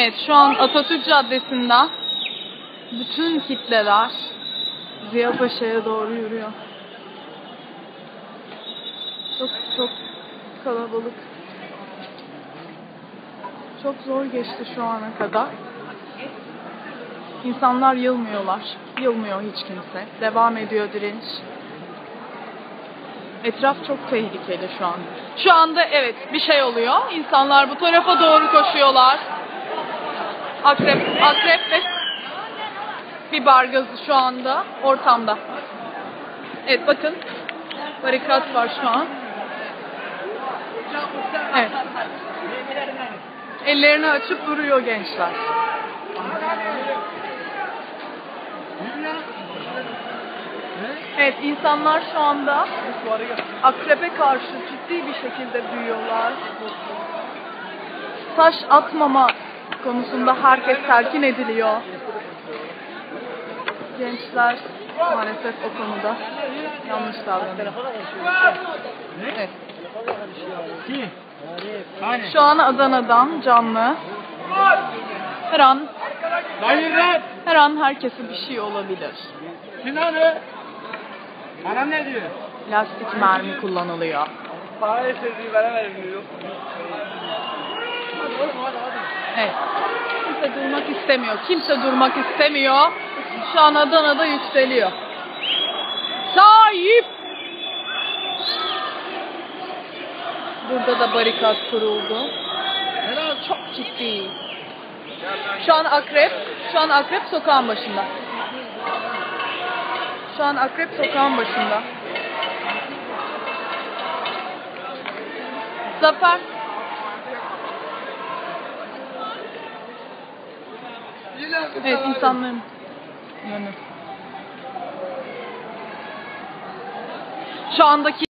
Evet şu an Atatürk Caddesi'nden bütün kitleler Ziya Paşa'ya doğru yürüyor. Çok çok kalabalık. Çok zor geçti şu ana kadar. İnsanlar yılmıyorlar. Yılmıyor hiç kimse. Devam ediyor direniş. Etraf çok tehlikeli şu an. Şu anda evet bir şey oluyor. İnsanlar bu tarafa doğru koşuyorlar. Akrep, akrep ve biber gazı şu anda ortamda. Evet bakın barikat var şu an. Evet. Ellerini açıp duruyor gençler. Evet insanlar şu anda akrepe karşı ciddi bir şekilde büyüyorlar. Taş atmama konusunda herkes telkin ediliyor. Gençler maalesef o konuda yanlış davranıyor. Evet. Şu an Adana'dan canlı. Her an her an herkese bir şey olabilir. Sinan'ı! Anam ne diyor? Plastik mermi kullanılıyor. Parayı istediği veremedim diyor. Evet. Kimse durmak istemiyor. Kimse durmak istemiyor. Şu an Adana'da yükseliyor. Sahip! Burada da barikat kuruldu. Çok ciddi. Şu an akrep, şu an akrep sokağın başında. Şu an akrep sokağın başında. Zafer. Evet insanların yönü. Şu andaki